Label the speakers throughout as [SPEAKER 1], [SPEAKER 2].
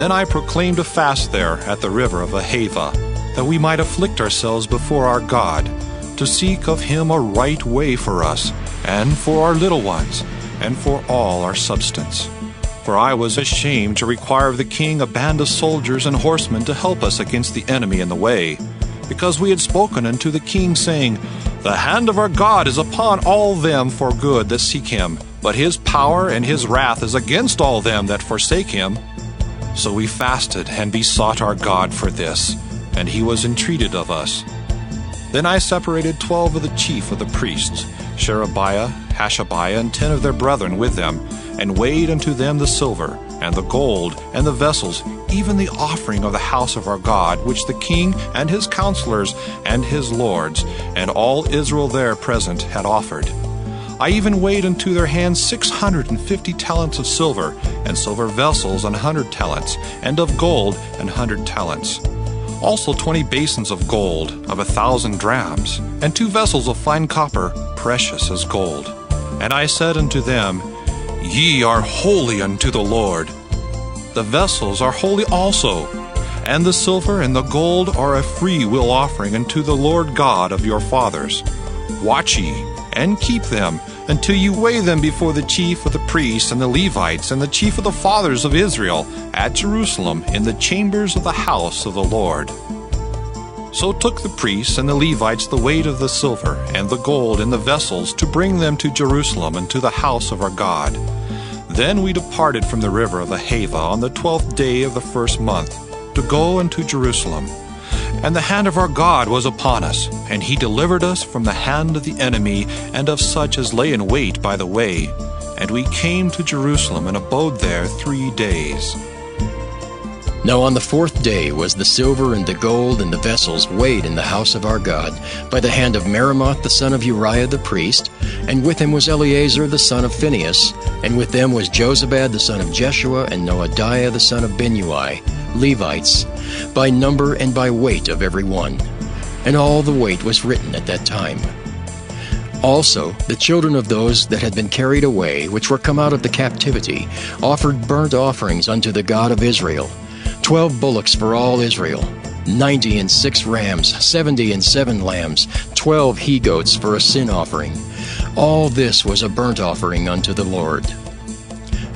[SPEAKER 1] Then I proclaimed a fast there at the river of Ahava, that we might afflict ourselves before our God, to seek of him a right way for us, and for our little ones, and for all our substance. For I was ashamed to require of the king a band of soldiers and horsemen to help us against the enemy in the way, because we had spoken unto the king, saying, The hand of our God is upon all them for good that seek him, but his power and his wrath is against all them that forsake him. So we fasted and besought our God for this, and he was entreated of us. Then I separated twelve of the chief of the priests, Sherebiah, Hashabiah, and ten of their brethren with them, and weighed unto them the silver, and the gold, and the vessels, even the offering of the house of our God, which the king and his counselors and his lords, and all Israel there present had offered. I even weighed unto their hands six hundred and fifty talents of silver, and silver vessels an hundred talents, and of gold an hundred talents. Also twenty basins of gold, of a thousand drams, and two vessels of fine copper, precious as gold. And I said unto them, Ye are holy unto the Lord. The vessels are holy also, and the silver and the gold are a free will offering unto the Lord God of your fathers. Watch ye, and keep them, until you weigh them before the chief of the priests and the Levites and the chief of the fathers of Israel at Jerusalem in the chambers of the house of the Lord. So took the priests and the Levites the weight of the silver and the gold in the vessels to bring them to Jerusalem and to the house of our God. Then we departed from the river of Ahava on the twelfth day of the first month to go unto Jerusalem. And the hand of our God was upon us, and he delivered us from the hand of the enemy and of such as lay in wait by the way. And we came to Jerusalem and abode there three days.
[SPEAKER 2] Now on the fourth day was the silver and the gold and the vessels weighed in the house of our God by the hand of Meremoth the son of Uriah the priest, and with him was Eleazar the son of Phinehas, and with them was Jozabad the son of Jeshua and Noadiah the son of Binnui, Levites, by number and by weight of every one. And all the weight was written at that time. Also, the children of those that had been carried away, which were come out of the captivity, offered burnt offerings unto the God of Israel, twelve bullocks for all Israel, ninety and six rams, seventy and seven lambs, twelve he goats for a sin offering. All this was a burnt offering unto the Lord.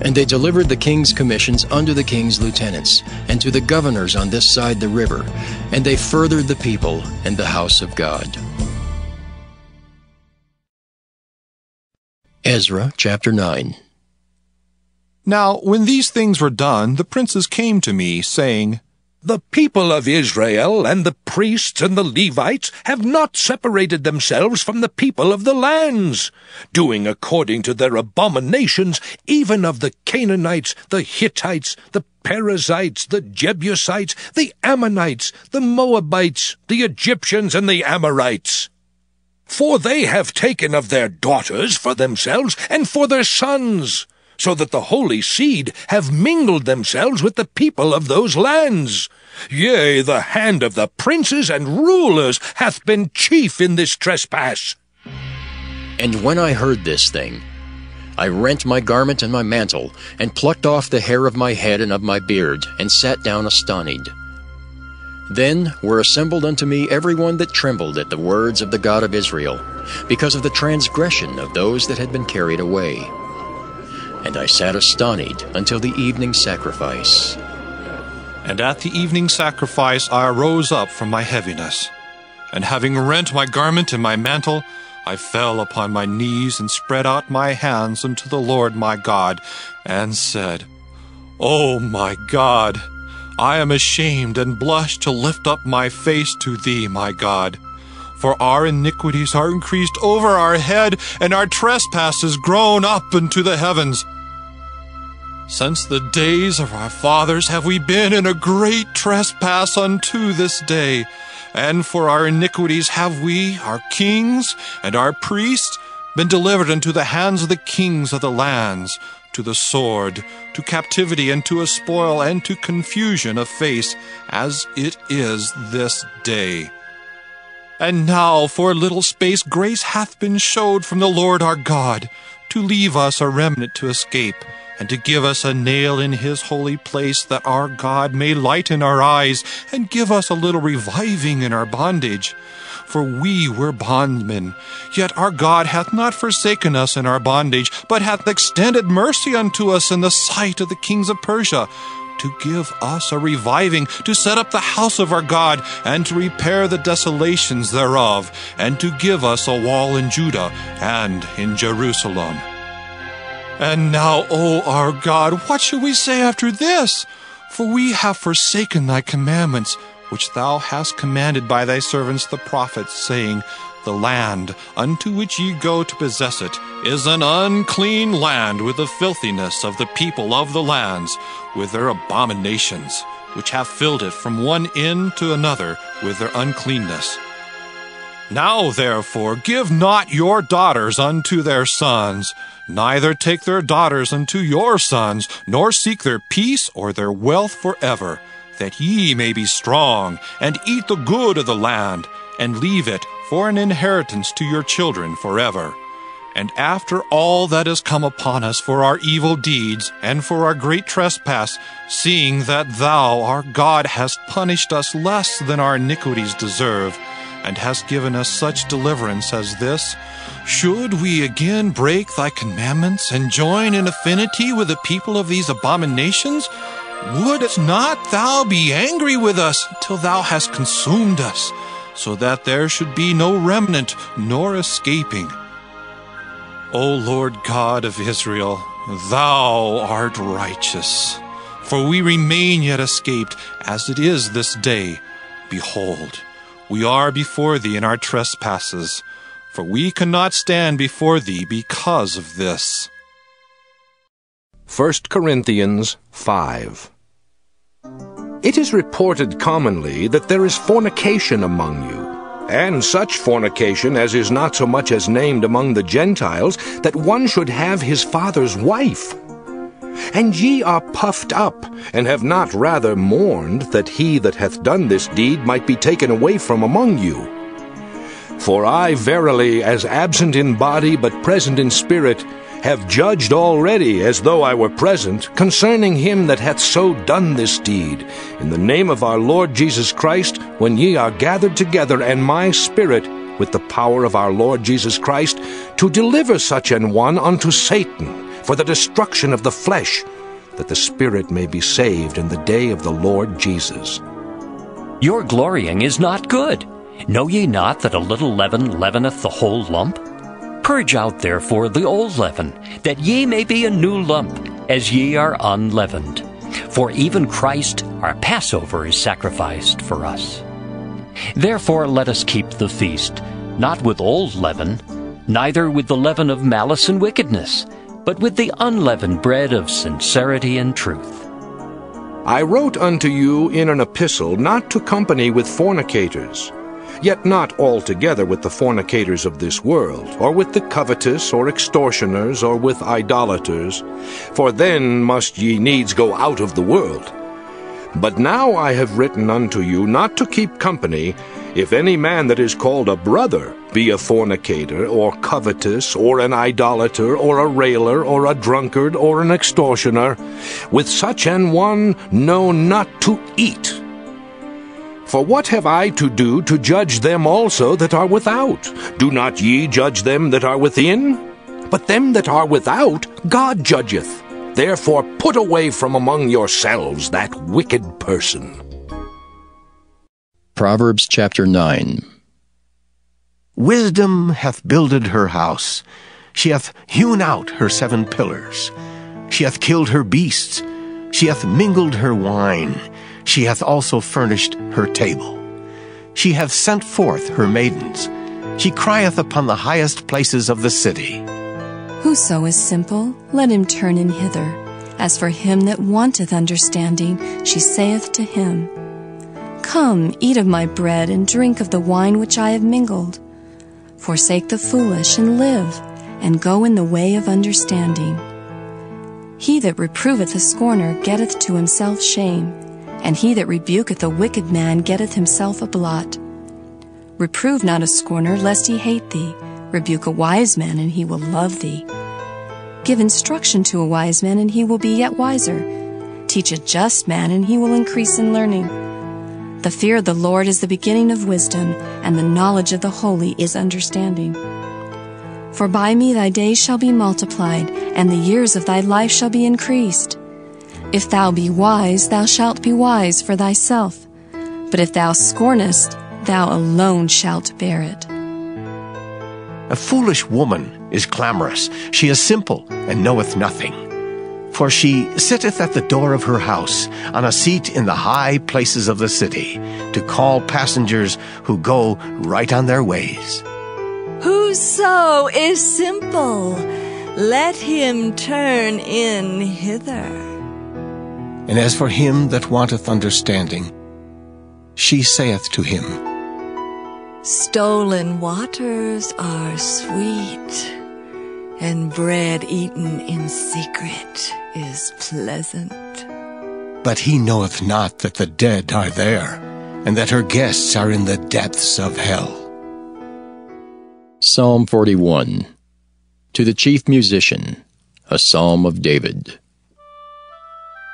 [SPEAKER 2] And they delivered the king's commissions unto the king's lieutenants, and to the governors on this side the river, and they furthered the people and the house of God. Ezra chapter 9
[SPEAKER 1] Now, when these things were done, the princes came to me, saying,
[SPEAKER 3] The people of Israel and the priests and the Levites have not separated themselves from the people of the lands, doing according to their abominations, even of the Canaanites, the Hittites, the Perizzites, the Jebusites, the Ammonites, the Moabites, the Egyptians, and the Amorites. For they have taken of their daughters for themselves and for their sons, so that the holy seed have mingled themselves with the people of those lands. Yea, the hand of the princes and rulers hath been chief in this trespass.
[SPEAKER 2] And when I heard this thing, I rent my garment and my mantle, and plucked off the hair of my head and of my beard, and sat down astonied. Then were assembled unto me every one that trembled at the words of the God of Israel, because of the transgression of those that had been carried away. And I sat astonied until the evening sacrifice.
[SPEAKER 1] And at the evening sacrifice I arose up from my heaviness. And having rent my garment and my mantle, I fell upon my knees and spread out my hands unto the Lord my God, and said, O my God, I am ashamed and blush to lift up my face to thee, my God. For our iniquities are increased over our head, and our trespasses grown up into the heavens. Since the days of our fathers have we been in a great trespass unto this day, and for our iniquities have we, our kings and our priests, been delivered into the hands of the kings of the lands, to the sword, to captivity, and to a spoil, and to confusion of face, as it is this day. And now for a little space grace hath been showed from the Lord our God, to leave us a remnant to escape, and to give us a nail in his holy place, that our God may lighten our eyes, and give us a little reviving in our bondage. For we were bondmen, yet our God hath not forsaken us in our bondage, but hath extended mercy unto us in the sight of the kings of Persia to give us a reviving, to set up the house of our God, and to repair the desolations thereof, and to give us a wall in Judah and in Jerusalem. And now, O our God, what shall we say after this? For we have forsaken thy commandments, which thou hast commanded by thy servants the prophets, saying, the land unto which ye go to possess it is an unclean land with the filthiness of the people of the lands, with their abominations, which have filled it from one end to another with their uncleanness. Now therefore give not your daughters unto their sons, neither take their daughters unto your sons, nor seek their peace or their wealth forever, that ye may be strong, and eat the good of the land, and leave it for an inheritance to your children forever. And after all that has come upon us for our evil deeds and for our great trespass, seeing that thou, our God, hast punished us less than our iniquities deserve, and hast given us such deliverance as this, should we again break thy commandments and join in affinity with the people of these abominations? Wouldst not thou be angry with us till thou hast consumed us? So that there should be no remnant nor escaping. O Lord God of Israel, thou art righteous. For we remain yet escaped, as it is this day. Behold, we are before thee in our trespasses, for we cannot stand before thee because of this.
[SPEAKER 4] 1 Corinthians 5 it is reported commonly that there is fornication among you, and such fornication as is not so much as named among the Gentiles, that one should have his father's wife. And ye are puffed up, and have not rather mourned that he that hath done this deed might be taken away from among you. For I verily, as absent in body but present in spirit, have judged already, as though I were present, concerning him that hath so done this deed, in the name of our Lord Jesus Christ, when ye are gathered together, and my spirit, with the power of our Lord Jesus Christ, to deliver such an one unto Satan, for the destruction of the flesh, that the spirit may be saved in the day of the Lord Jesus.
[SPEAKER 5] Your glorying is not good. Know ye not that a little leaven leaveneth the whole lump? Purge out therefore the old leaven, that ye may be a new lump, as ye are unleavened. For even Christ, our Passover, is sacrificed for us. Therefore let us keep the feast, not with old leaven, neither with the leaven of malice and wickedness, but with the unleavened bread of sincerity and truth.
[SPEAKER 4] I wrote unto you in an epistle not to company with fornicators yet not altogether with the fornicators of this world, or with the covetous, or extortioners, or with idolaters, for then must ye needs go out of the world. But now I have written unto you not to keep company, if any man that is called a brother be a fornicator, or covetous, or an idolater, or a railer, or a drunkard, or an extortioner, with such an one know not to eat for what have I to do to judge them also that are without? Do not ye judge them that are within? But them that are without God judgeth. Therefore put away from among yourselves that wicked person.
[SPEAKER 2] Proverbs chapter 9
[SPEAKER 6] Wisdom hath builded her house. She hath hewn out her seven pillars. She hath killed her beasts. She hath mingled her wine. She hath also furnished her table. She hath sent forth her maidens. She crieth upon the highest places of the city.
[SPEAKER 7] Whoso is simple, let him turn in hither. As for him that wanteth understanding, she saith to him, Come, eat of my bread, and drink of the wine which I have mingled. Forsake the foolish, and live, and go in the way of understanding. He that reproveth a scorner getteth to himself shame and he that rebuketh a wicked man getteth himself a blot. Reprove not a scorner, lest he hate thee. Rebuke a wise man, and he will love thee. Give instruction to a wise man, and he will be yet wiser. Teach a just man, and he will increase in learning. The fear of the Lord is the beginning of wisdom, and the knowledge of the holy is understanding. For by me thy days shall be multiplied, and the years of thy life shall be increased. If thou be wise, thou shalt be wise for thyself. But if thou scornest, thou alone shalt bear it.
[SPEAKER 6] A foolish woman is clamorous. She is simple and knoweth nothing. For she sitteth at the door of her house, on a seat in the high places of the city, to call passengers who go right on their ways.
[SPEAKER 8] Whoso is simple, let him turn in hither.
[SPEAKER 6] And as for him that wanteth understanding, she saith to him,
[SPEAKER 8] Stolen waters are sweet, and bread eaten in secret is pleasant.
[SPEAKER 6] But he knoweth not that the dead are there, and that her guests are in the depths of hell.
[SPEAKER 2] Psalm 41 To the Chief Musician, a Psalm of David.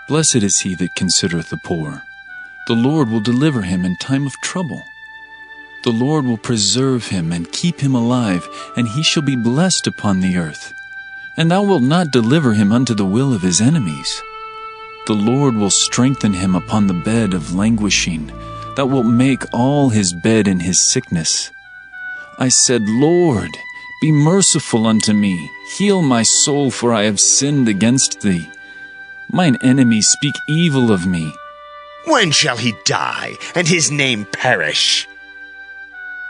[SPEAKER 9] Blessed is he that considereth the poor. The Lord will deliver him in time of trouble. The Lord will preserve him and keep him alive, and he shall be blessed upon the earth. And thou wilt not deliver him unto the will of his enemies. The Lord will strengthen him upon the bed of languishing. Thou wilt make all his bed in his sickness. I said, Lord, be merciful unto me. Heal my soul, for I have sinned against thee. Mine enemies speak evil of me.
[SPEAKER 10] When shall he die, and his name perish?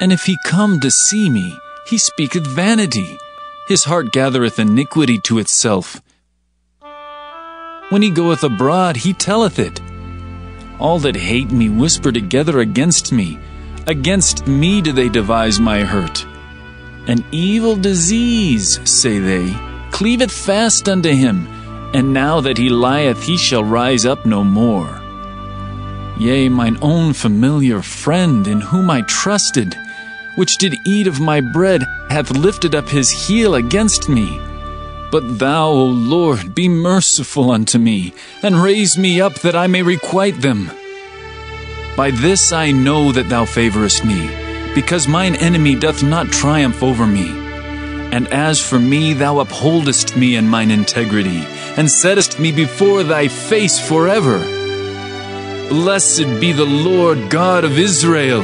[SPEAKER 9] And if he come to see me, he speaketh vanity. His heart gathereth iniquity to itself. When he goeth abroad, he telleth it. All that hate me whisper together against me. Against me do they devise my hurt. An evil disease, say they, cleaveth fast unto him, and now that he lieth, he shall rise up no more. Yea, mine own familiar friend, in whom I trusted, which did eat of my bread, hath lifted up his heel against me. But thou, O Lord, be merciful unto me, and raise me up that I may requite them. By this I know that thou favorest me, because mine enemy doth not triumph over me. And as for me, thou upholdest me in mine integrity, and settest me before thy face forever. Blessed be the Lord God of Israel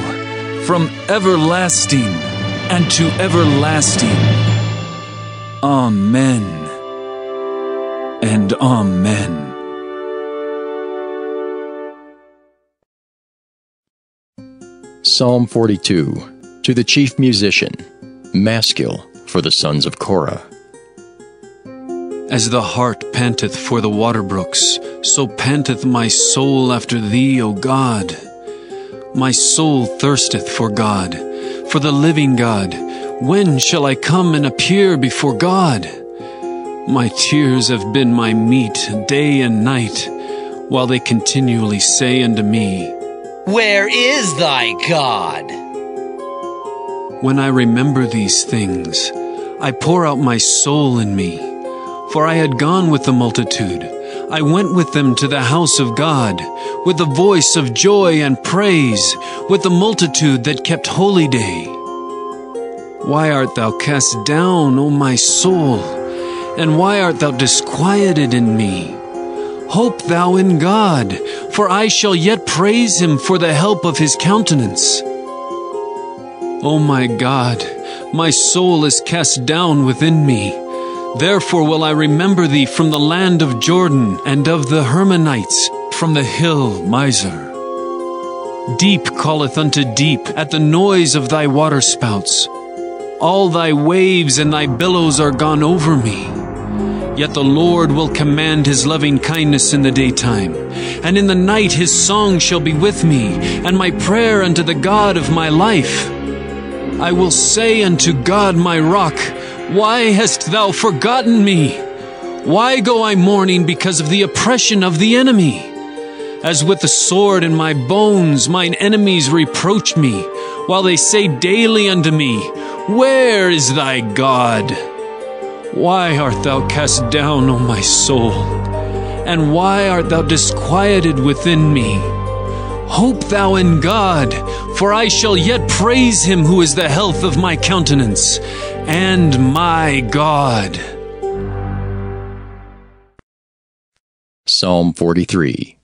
[SPEAKER 9] from everlasting and to everlasting. Amen and Amen.
[SPEAKER 2] Psalm 42 To the Chief Musician, Maskil for the sons of Korah.
[SPEAKER 9] As the hart panteth for the water brooks, so panteth my soul after thee, O God. My soul thirsteth for God, for the living God. When shall I come and appear before God? My tears have been my meat day and night, while they continually say unto me,
[SPEAKER 10] Where is thy God?
[SPEAKER 9] When I remember these things, I pour out my soul in me. For I had gone with the multitude. I went with them to the house of God, with the voice of joy and praise, with the multitude that kept holy day. Why art thou cast down, O my soul? And why art thou disquieted in me? Hope thou in God, for I shall yet praise him for the help of his countenance. O my God, my soul is cast down within me. Therefore will I remember thee from the land of Jordan and of the Hermonites, from the hill Mizar. Deep calleth unto deep at the noise of thy waterspouts. All thy waves and thy billows are gone over me. Yet the Lord will command his loving kindness in the daytime, and in the night his song shall be with me, and my prayer unto the God of my life. I will say unto God my rock, Why hast thou forgotten me? Why go I mourning because of the oppression of the enemy? As with the sword in my bones, mine enemies reproach me, while they say daily unto me, Where is thy God? Why art thou cast down, O my soul? And why art thou disquieted within me? Hope thou in God, for I shall yet praise him who is the health of my countenance and my God.
[SPEAKER 2] Psalm 43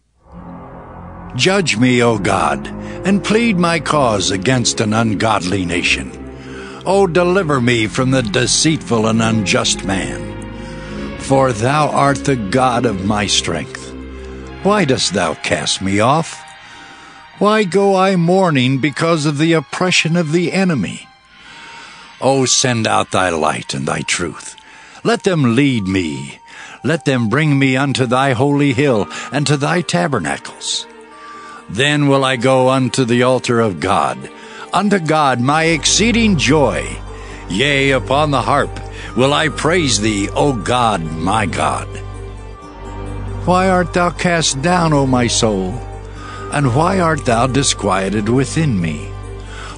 [SPEAKER 11] Judge me, O God, and plead my cause against an ungodly nation. O deliver me from the deceitful and unjust man. For thou art the God of my strength. Why dost thou cast me off? Why go I mourning because of the oppression of the enemy? O send out thy light and thy truth. Let them lead me. Let them bring me unto thy holy hill and to thy tabernacles. Then will I go unto the altar of God unto God my exceeding joy. Yea, upon the harp will I praise thee, O God, my God. Why art thou cast down, O my soul? And why art thou disquieted within me?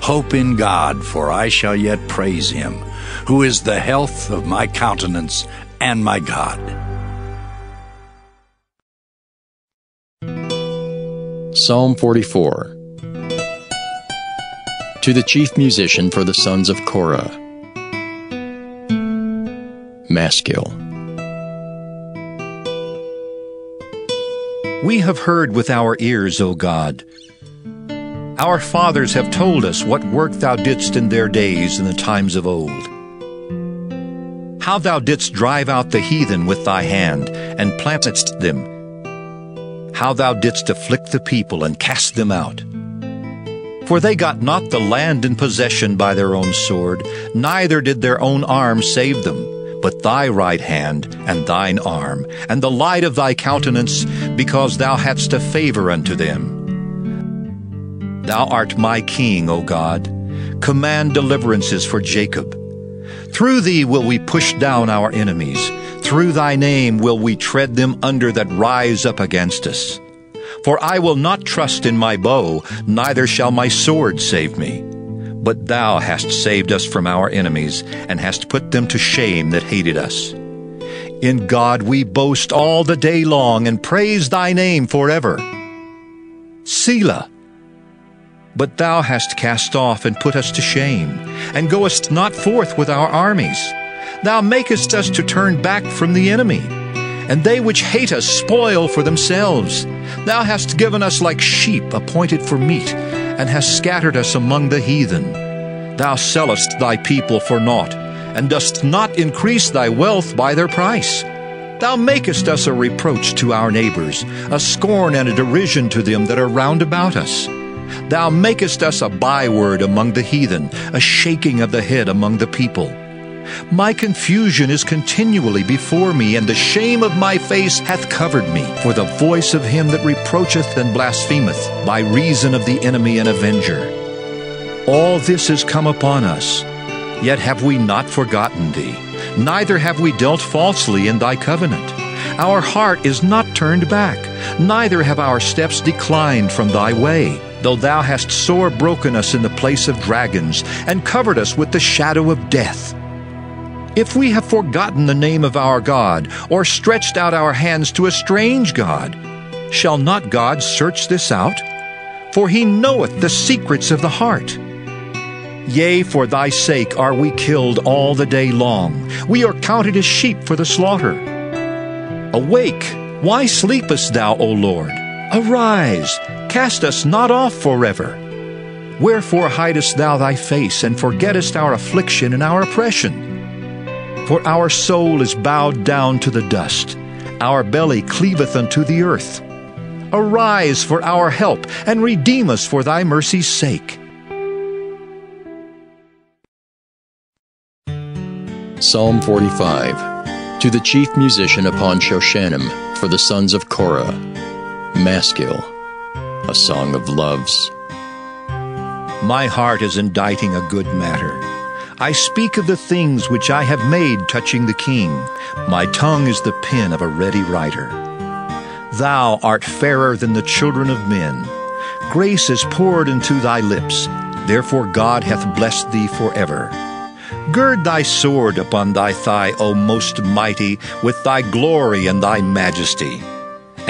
[SPEAKER 11] Hope in God, for I shall yet praise him, who is the health of my countenance and my God.
[SPEAKER 2] Psalm 44 to the chief musician for the sons of Korah. Maskil.
[SPEAKER 12] We have heard with our ears, O God. Our fathers have told us what work thou didst in their days in the times of old. How thou didst drive out the heathen with thy hand, and plantedst them. How thou didst afflict the people and cast them out. For they got not the land in possession by their own sword, neither did their own arm save them, but thy right hand and thine arm, and the light of thy countenance, because thou hadst a favor unto them. Thou art my king, O God. Command deliverances for Jacob. Through thee will we push down our enemies. Through thy name will we tread them under that rise up against us. For I will not trust in my bow, neither shall my sword save me. But thou hast saved us from our enemies, and hast put them to shame that hated us. In God we boast all the day long, and praise thy name forever. Selah. But thou hast cast off and put us to shame, and goest not forth with our armies. Thou makest us to turn back from the enemy and they which hate us spoil for themselves. Thou hast given us like sheep appointed for meat, and hast scattered us among the heathen. Thou sellest thy people for naught, and dost not increase thy wealth by their price. Thou makest us a reproach to our neighbors, a scorn and a derision to them that are round about us. Thou makest us a byword among the heathen, a shaking of the head among the people. My confusion is continually before me, and the shame of my face hath covered me. For the voice of him that reproacheth and blasphemeth, by reason of the enemy and avenger. All this is come upon us, yet have we not forgotten thee, neither have we dealt falsely in thy covenant. Our heart is not turned back, neither have our steps declined from thy way though thou hast sore broken us in the place of dragons, and covered us with the shadow of death. If we have forgotten the name of our God, or stretched out our hands to a strange God, shall not God search this out? For he knoweth the secrets of the heart. Yea, for thy sake are we killed all the day long. We are counted as sheep for the slaughter. Awake, why sleepest thou, O Lord? Arise, cast us not off forever. Wherefore hidest thou thy face, and forgettest our affliction and our oppression? For our soul is bowed down to the dust, our belly cleaveth unto the earth. Arise for our help, and redeem us for thy mercy's sake.
[SPEAKER 2] Psalm 45 To the chief musician upon Shoshannim for the sons of Korah, Maskil, a song of loves.
[SPEAKER 12] My heart is inditing a good matter. I speak of the things which I have made touching the king. My tongue is the pen of a ready writer. Thou art fairer than the children of men. Grace is poured into thy lips. Therefore God hath blessed thee forever. Gird thy sword upon thy thigh, O most mighty, with thy glory and thy majesty.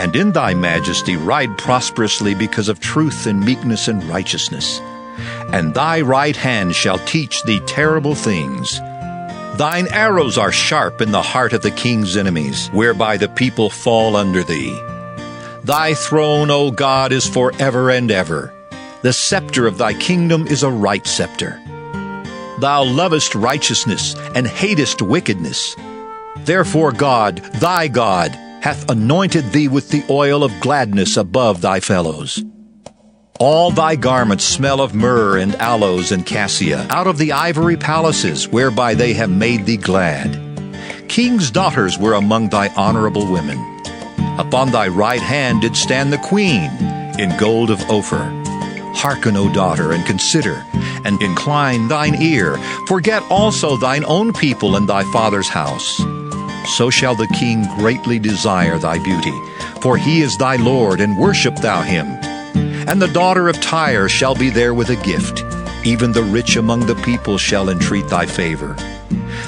[SPEAKER 12] And in thy majesty ride prosperously because of truth and meekness and righteousness. And thy right hand shall teach thee terrible things. Thine arrows are sharp in the heart of the king's enemies, whereby the people fall under thee. Thy throne, O God, is for ever and ever. The scepter of thy kingdom is a right scepter. Thou lovest righteousness and hatest wickedness. Therefore God, thy God, hath anointed thee with the oil of gladness above thy fellows. All thy garments smell of myrrh and aloes and cassia, out of the ivory palaces whereby they have made thee glad. King's daughters were among thy honorable women. Upon thy right hand did stand the queen, in gold of Ophir. Hearken, O daughter, and consider, and incline thine ear. Forget also thine own people and thy father's house. So shall the king greatly desire thy beauty, for he is thy Lord, and worship thou him. And the daughter of Tyre shall be there with a gift. Even the rich among the people shall entreat thy favor.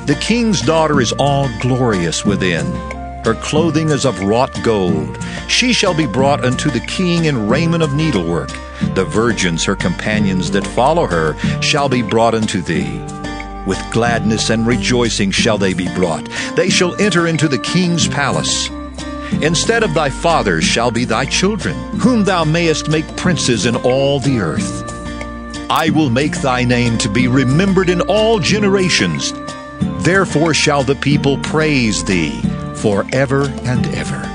[SPEAKER 12] The king's daughter is all glorious within. Her clothing is of wrought gold. She shall be brought unto the king in raiment of needlework. The virgins, her companions that follow her, shall be brought unto thee. With gladness and rejoicing shall they be brought. They shall enter into the king's palace. Instead of thy fathers shall be thy children, whom thou mayest make princes in all the earth. I will make thy name to be remembered in all generations. Therefore shall the people praise thee forever and ever.